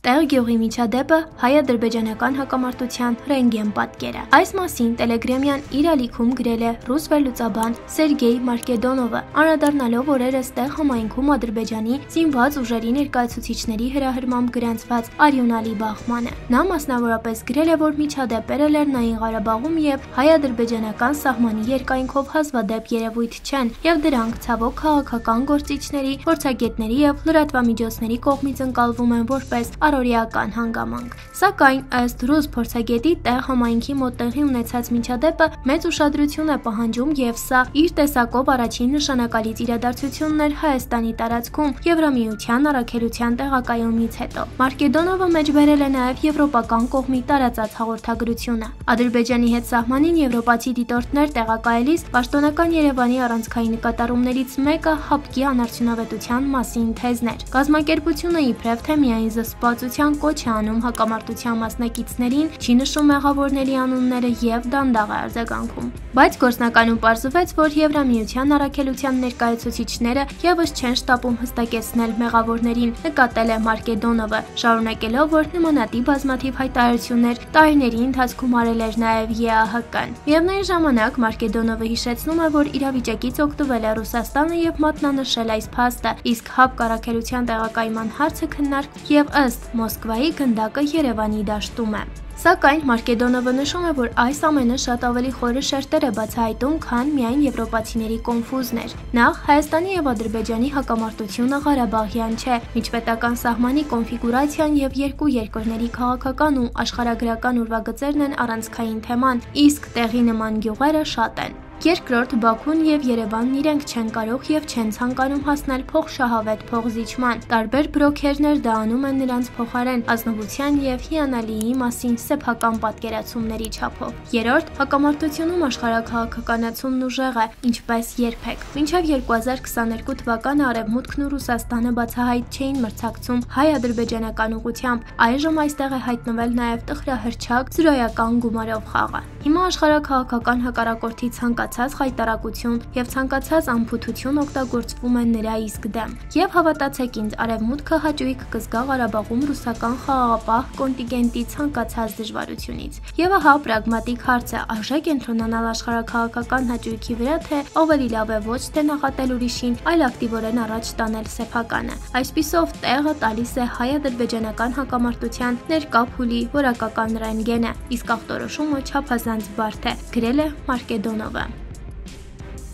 Տեղ գյուղի միջադեպը հայ-ադրբեջանական հակամարտության ռենգեն պատկերը։ Այս մասին Տելեգրամյան իր ալիքում գրել է ռուս վերլուծաբան Սերգեյ Մարկեդոնովը, անդրադառնալով օրերս տեղ համայնքում Ադրբեջանի զինված ուժերի ներկայացուցիչների հրահրմամբ գրանցված արյունալի բախմանը։ Նա մասնավորապես գրել է, որ միջադեպերը Լեռնային Ղարաբաղում եւ հայ-ադրբեջանական սահմանի երկայնքով հազվադեպ երևույթ չեն եւ դրանք ցավոք քաղաքական գործիչների, փորձագետների եւ լրատվամիջոցների կողմից ընկալվում են որպես առօրեական հանգամանք։ Սակայն ըստ ռուս փորձագետի տեղ համայնքի մոտ տեղի ունեցած միջադեպը մեծ ուշադրություն է պահանջում եւ սա իր տեսակով առաջին նշանակալից իրադարձությունն էր Հայաստանի տարածքում Եվրամիության առաքելության տեղակայումից հետո։ Մարկեդոնովը մեջբերել է նաեւ եվրոպական կողմի տարածած հաղորդագրությունը։ Ադրբեջանի հետ սահմանին եվրոպացի դիտորդներ տեղակայելիս պաշտոնական Երևանի առանցքային նկատառումներից մեկը հապկի անարդյունավետության մասին թեզներ։ Կազմակերպությունը իբրև թե միայն զսպած ստեղծագործության կոչ է անում հակամարտության մասնակիցներին, չի նշում մեղավորների անունները եւ դանդաղ է արձագանքում։ Բայց գործնականում պարզվեց, որ Եվրամիության առաքելության ներկայացուցիչները եւս չեն շտապում հստակեցնել մեղավորներին, նկատել է Մարկեդոնովը, շարունակելով, որ նմանատիպ բազմաթիվ հայտարարություններ տարիների ընթացքում արել էր նաեւ ԵԱՀԿ-ն։ Միևնույն ժամանակ Մարկեդոնովը հիշեցնում է, որ իրավիճակից օգտվել է Ռուսաստանը եւ մատնանշել այս փաստը, իսկ ՀԱՊ կառաքելության տեղակայման հարցը քննարկվում եւ ըստ Մոսկվայի գնդակը Երևանի դաշտում է։ Սակայն Մարկեդոնովը նշում է, որ այս ամենը շատ ավելի խորը շերտեր է բացահայտում, քան միայն եվրոպացիների կոնֆուզներ։ Նախ Հայաստանի եւ Ադրբեջանի հակամարտությունը Ղարաբաղյան չէ, միջպետական սահմանի կոնֆիգուրացիան եւ երկու երկրների քաղաքական ու աշխարհագրական ուրվագծերն են առանցքային թեման, իսկ տեղի նման գյուղերը շատ են։ Երկրորդ Բաքուն եւ Երևանն իրենք չեն կարող եւ չեն ցանկանում հասնել փոխշահավետ փոխզիջման։ Տարբեր բրոքերներ դա անում են նրանց փոխարեն ազնվության եւ հիանալիի մասին սեփական պատկերացումների չափով։ Երրորդ հակամարտությունում աշխարհակահաղականացումն ուժեղ է, ինչպես երբեք։ Մինչև 2022 թվականը Արևմուտքն ու Ռուսաստանը բացահայտ չէին մրցակցում հայ-ադրբեջանական ուղությամբ։ Այժմ այստեղ է հայտնվել նաեւ տխրահրճակ զրոյական գումարով խաղը։ Հիմա աշխարհակահաղական հակարակորթի ցանկացած խայտարակություն եւ ցանկացած անփութություն օգտագործվում են նրա իսկ դեմ։ Եվ հավատացեք ինձ, արևմուտքը հաճույք կզգա Ղարաբաղում ռուսական խաղաղապահ կոնտինգենտի ցանկացած դժվարությունից։ Եվ ահա պրագմատիկ հարցը՝ արժե կենտրոնանալ աշխարհակահաղական հաճույքի վրա, թե ավելի լավ է ոչ թե նախատել ուրիշին, այլ ակտիվորեն առաջ տանել սեփականը։ Այսպիսով տեղը տալիս է հայ-ադրբեջանական հակամարտության ներկա փուլի որակական ռենգենը, իսկ ախտորոշումը չափազանց բարդ է, գրել է Մարկեդոնովը։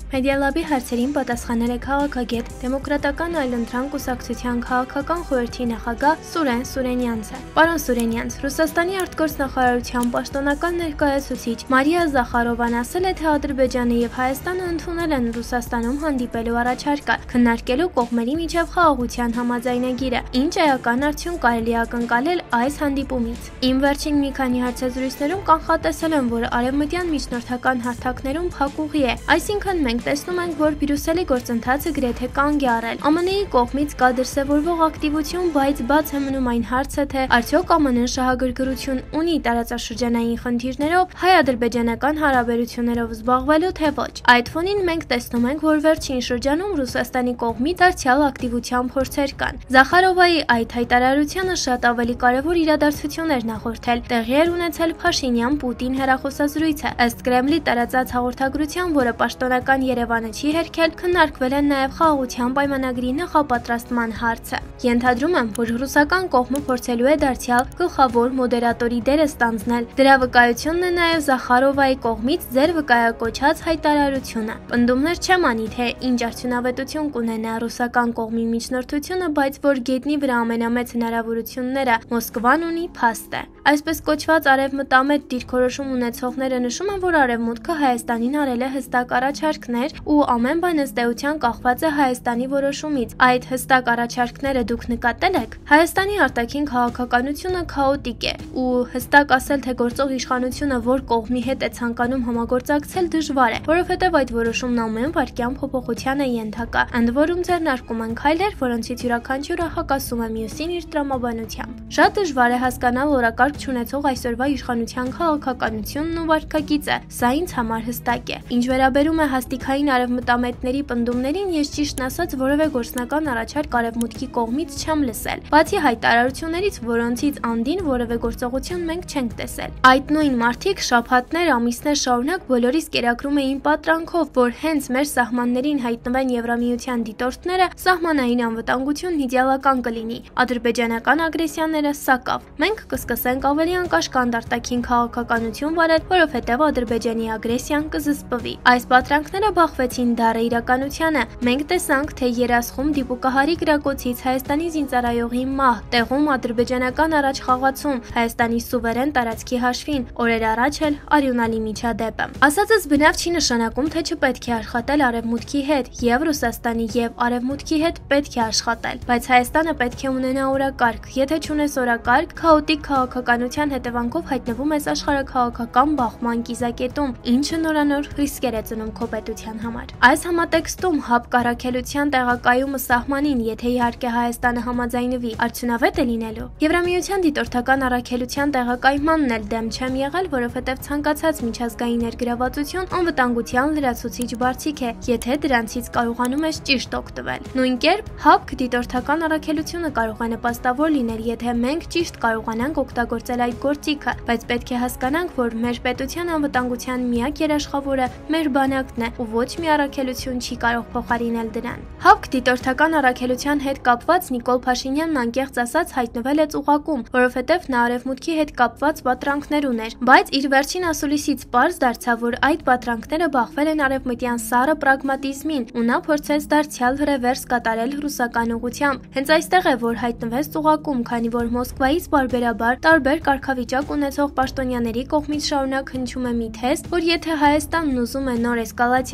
Մեդիալաբի հարցերին պատասխանել է քաղաքագետ Դեմոկրատական այլընտրանք կուսակցության քաղաքական խորհրդի նախագահ Սուրեն Սուրենյանցը։ Պարոն Սուրենյանց, Ռուսաստանի արտգործնախարարության պաշտոնական ներկայացուցիչ Մարիա Զախարովան ասել է, թե Ադրբեջանը եւ Հայաստանը ընդունել են Ռուսաստանում հանդիպելու առաջարկը, քննարկելու կողմերի միջև խաղաղության համաձայնագիրը։ Ինչ էական արդյունք կարելի ակնկալել այս հանդիպումից։ Իմ վերջին մի քանի հարցազրույցներում կանխատեսել եմ, որ արևմտյան միջնորդական հարթակներում փակուղի է, այսինքն մենք տեսնում ենք, որ վիրուսելի գործընթացը գրեթե կանգ է առել։ ԱՄՆ-ի կողմից կա դրսևորվող ակտիվություն, բայց բաց է մնում այն հարցը, թե արդյոք ԱՄՆ-ն շահագրգռություն ունի տարածաշրջանային խնդիրներով հայ-ադրբեջանական հարաբերություններով զբաղվելու թե ոչ։ Այդ ֆոնին մենք տեսնում ենք, որ վերջին շրջանում Ռուսաստանի կողմից դարձյալ ակտիվության փորձեր կան։ Զախարովայի այդ հայտարարությանը շատ ավելի կարևոր իրադարձություն էր նախորդել։ Տեղի էր ունեցել Փաշինյան-Պուտին հերախոսազրույցը։ Ըստ Կրեմլի տարածած հաղորդագրության, որը պաշտոնական Երևանը չի հերքել, քննարկվել է նաև խաղաղության պայմանագրի նախապատրաստման հարցը։ Ենթադրում եմ, որ ռուսական կողմը փորձելու է դարձյալ գլխավոր մոդերատորի դերը ստանձնել։ Դրա վկայությունն է նաև Զախարովայի կողմից ձեր վկայակոչած հայտարարությունը։ Պնդումներ չեմ անի, թե ինչ արդյունավետություն կունենա ռուսական կողմի միջնորդությունը, բայց որ գետնի վրա ամենամեծ հնարավորությունները Մոսկվան ունի, փաստ է։ Այսպես կոչված արևմտամետ դիրքորոշում ունեցողները նշում են, որ արևմուտքը Հայաստանին արել է հստակ առաջարկներ առաջարկներ ու ամեն բան ըստ էության կախված է Հայաստանի որոշումից։ Այդ հստակ առաջարկները դուք նկատել եք։ Հայաստանի արտաքին քաղաքականությունը քաոտիկ է ու հստակ ասել թե գործող իշխանությունը որ կողմի հետ է ցանկանում համագործակցել դժվար է, որովհետև այդ որոշումն ամեն վարքյան փոփոխության է ենթակա։ Ընդ որում ձեռնարկում են քայլեր, որոնցից յուրաքանչյուրը հակասում է մյուսին իր տրամաբանությամբ։ Շատ դժվար է հասկանալ օրակարգ չունեցող այսօրվա իշխանության քաղաքականությունն ու վարքագիծը։ Սա ինձ համար հստակ է։ Ինչ վերաբերում է հաստիկ արևմտքային արևմտամետների պնդումներին ես ճիշտն ասած որևէ գործնական առաջարկ արևմուտքի կողմից չեմ լսել։ Բացի հայտարարություններից, որոնցից անդին որևէ գործողություն մենք չենք տեսել։ Այդ նույն մարդիկ շաբաթներ, ամիսներ շարունակ բոլորիս կերակրում էին պատրանքով, որ հենց մեր սահմաններին հայտնվեն Եվրամիության դիտորդները, սահմանային անվտանգությունն իդեալական կլինի։ Ադրբեջանական ագրեսիաները սակավ։ Մենք կսկսենք ավելի անկաշ կանդարտակին քաղաքականություն վարել, որովհետև Ադրբեջանի ագրեսիան կզսպվի։ Այս պատրանքները բախվեցին դառը իրականությանը։ Մենք տեսանք, թե երասխում դիպուկահարի գրակոցից Հայաստանի զինծառայողի մահ, տեղում ադրբեջանական առաջ խաղացում, Հայաստանի սուվերեն տարածքի հաշվին, օրեր առաջ էլ արյունալի միջադեպը։ Ասածս բնավ չի նշանակում, թե չպետք է աշխատել արևմուտքի հետ, եւ Ռուսաստանի եւ արևմուտքի հետ պետք է աշխատել, բայց Հայաստանը պետք է ունենա օրակարգ։ Եթե չունես օրակարգ, քաոտիկ քաղաքականության հետևանքով հայտնվում ես աշխարհակաղակական բախման կիզակետում, ինչը նորանոր ռիսկեր է ծնում քո պետության համար։ Այս համատեքստում հապ կարակելության տեղակայումը սահմանին, եթե իհարկե Հայաստանը համաձայնվի, արդյունավետ է լինելու։ Եվրամիության դիտորդական առաքելության տեղակայմանն էլ դեմ չեմ եղել, որովհետև ցանկացած միջազգային ներգրավվածություն անվտանգության լրացուցիչ բարձիկ է, եթե դրանցից կարողանում ես ճիշտ օգտվել։ Նույն կերպ հապ դիտորդական առաքելությունը կարող է նպաստավոր լինել, եթե մենք ճիշտ կարողանանք օգտագործել այդ գործիքը, բայց պետք է հասկանանք, որ մեր պետության անվտանգության միակ երաշխավորը մեր բանակն է, ու ոչ մի առաքելություն չի կարող փոխարինել դրան։ Հապ դիտորդական առաքելության հետ կապված Նիկոլ Փաշինյանն անկեղծ ասած հայտնվել է ծուղակում, որովհետև նա արևմուտքի հետ կապված պատրանքներ ուներ, բայց իր վերջին ասուլիսից པարզ դարձավ, որ այդ պատրանքները բախվել են արևմտյան սառը պրագմատիզմին, ու նա փորձեց դարձյալ ռևերս կատարել ռուսական ուղությամբ։ Հենց այստեղ է, որ հայտնվեց ծուղակում, քանի որ Մոսկվայից բարբերաբար տարբեր կարգավիճակ ունեցող պաշտոնյաների կողմից շարունակ հնչում է մի թեզ, որ եթե Հայաստանն ուզում է նոր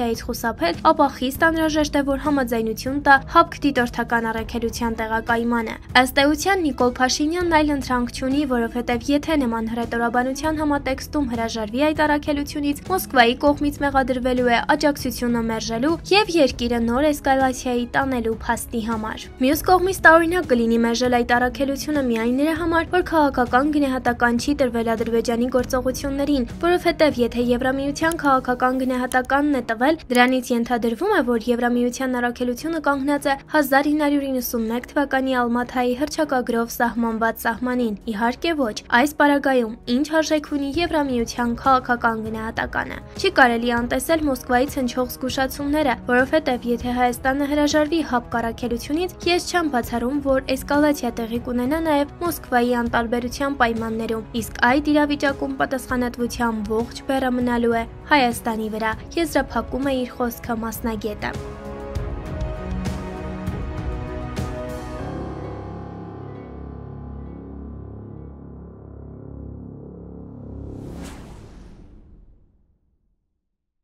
էսկալացիայից խուսափել, ապա խիստ անհրաժեշտ է, որ համաձայնություն տա հապկ դիտորդական առաքելության տեղակայմանը։ Ըստ էության Նիկոլ Փաշինյանն այլ ընտրանք չունի, որովհետև եթե նման հրետորաբանության համատեքստում հրաժարվի այդ առաքելությունից, Մոսկվայի կողմից մեղադրվելու է աջակցությունը մերժելու եւ երկիրը նոր էսկալացիայի տանելու փաստի համար։ Մյուս կողմից տարօրինակ կլինի մերժել այդ առաքելությունը միայն նրա համար, որ քաղաքական գնահատական չի տրվել Ադրբեջանի գործողություններին, որովհետև եթե Եվրամիության քաղաքական գնահատականն է տվել, դրանից ենթադրվում է, որ Եվրամիության առաքելությունը կանգնած է 1991 թվականի Ալմաթայի հրճակագրով սահմանված սահմանին։ Իհարկե ոչ, այս պարագայում ինչ արժեք ունի Եվրամիության քաղաքական գնահատականը։ Չի կարելի անտեսել Մոսկվայից հնչող զգուշացումները, որովհետև եթե Հայաստանը հրաժարվի հապ կառաքելությունից, ես չեմ բացառում, որ էսկալացիա տեղի կունենա նաև Մոսկվայի անտարբերության պայմաններում, իսկ այդ իրավիճակում պատասխանատվության ողջ բեռը մնալու է Հայաստանի վրա։ Եզրափակում է իր խոսքը մասնագետը։